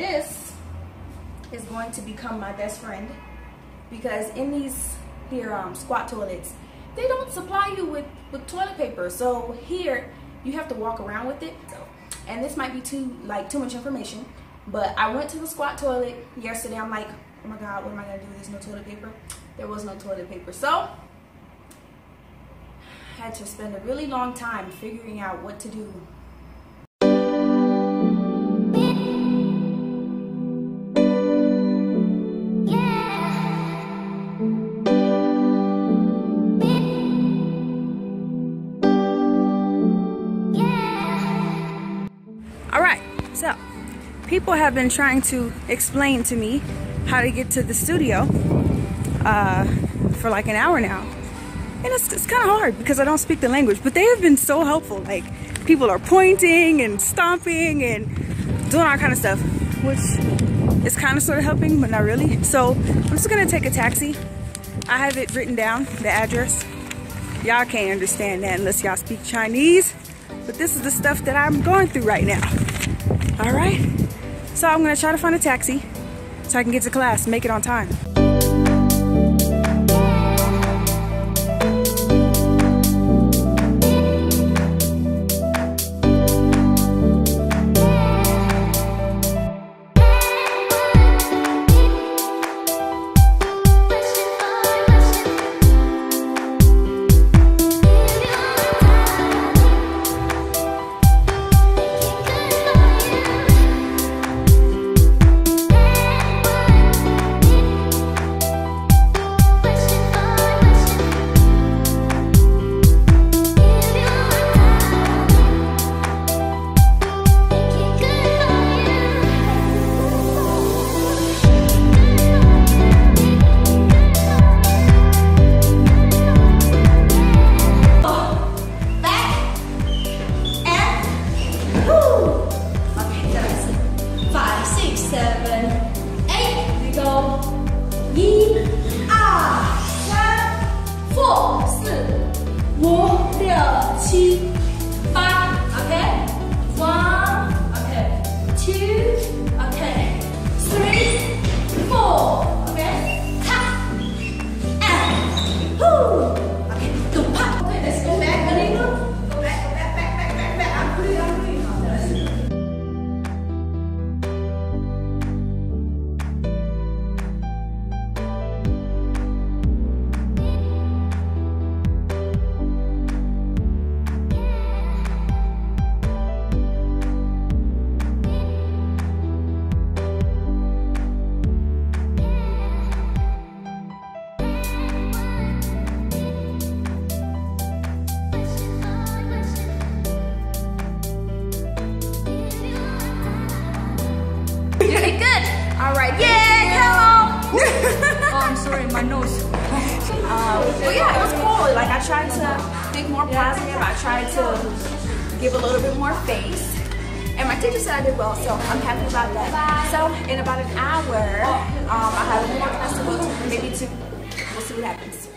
This is going to become my best friend because in these here um, squat toilets, they don't supply you with, with toilet paper. So here, you have to walk around with it. And this might be too like too much information, but I went to the squat toilet yesterday. I'm like, oh my God, what am I gonna do? There's no toilet paper. There was no toilet paper. So I had to spend a really long time figuring out what to do All right, so people have been trying to explain to me how to get to the studio uh, for like an hour now. And it's, it's kind of hard because I don't speak the language, but they have been so helpful. Like people are pointing and stomping and doing all kind of stuff, which is kind of sort of helping, but not really. So I'm just gonna take a taxi. I have it written down, the address. Y'all can't understand that unless y'all speak Chinese. But this is the stuff that I'm going through right now. All right. So I'm gonna try to find a taxi so I can get to class, make it on time. 五、六、七、You did good. All right. Yeah. Hello. Oh, I'm sorry, my nose. Uh, well, yeah, it was cool. Like I tried to think more positive. I tried to give a little bit more face. And my teacher said I did well, so I'm happy about that. So in about an hour, um, I have more class to go to, maybe two. We'll see what happens.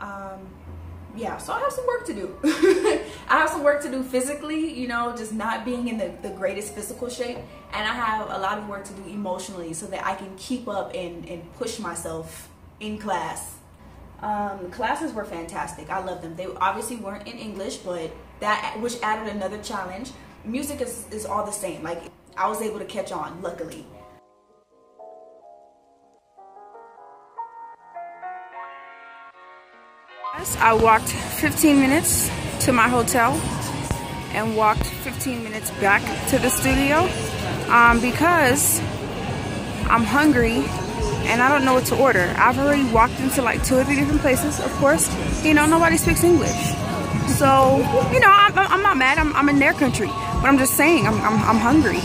Um, yeah, so I have some work to do. I have some work to do physically, you know, just not being in the, the greatest physical shape. And I have a lot of work to do emotionally so that I can keep up and, and push myself in class. Um, classes were fantastic. I love them. They obviously weren't in English, but that which added another challenge. Music is, is all the same. Like I was able to catch on, luckily. I walked 15 minutes to my hotel and walked 15 minutes back to the studio um, because I'm hungry and I don't know what to order. I've already walked into like two or three different places, of course. You know, nobody speaks English. So, you know, I'm, I'm not mad. I'm, I'm in their country. But I'm just saying, I'm, I'm, I'm hungry.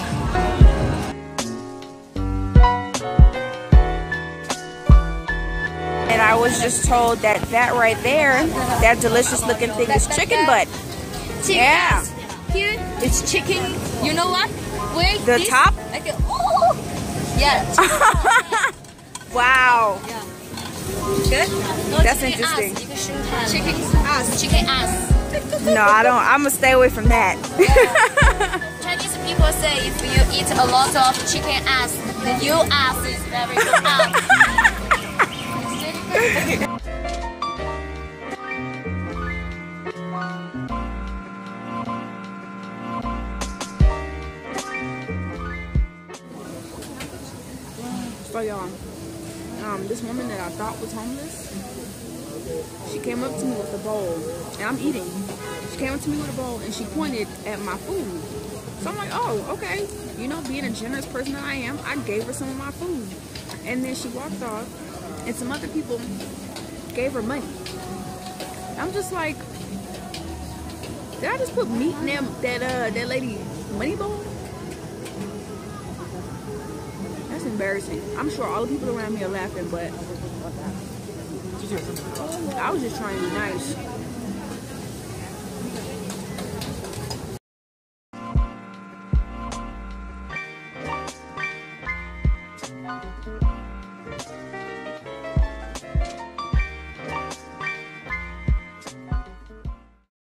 I was just told that that right there, that delicious looking thing is chicken butt. Chicken yeah. Here, it's chicken. You know what? Wait, the this, top? I a, oh, yeah. wow. Good? No, That's interesting. Ass. Chicken ass. Chicken ass. no, I don't. I'm going to stay away from that. Yeah. Chinese people say if you eat a lot of chicken ass, the new ass is very good. So y'all, um, this woman that I thought was homeless, she came up to me with a bowl, and I'm eating. She came up to me with a bowl, and she pointed at my food. So I'm like, oh, okay. You know, being a generous person that I am, I gave her some of my food. And then she walked off, and some other people gave her money. I'm just like, did I just put meat in that that uh that lady money bowl? That's embarrassing. I'm sure all the people around me are laughing, but I was just trying to be nice.